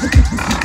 Ah.